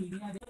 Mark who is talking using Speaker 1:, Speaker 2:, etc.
Speaker 1: media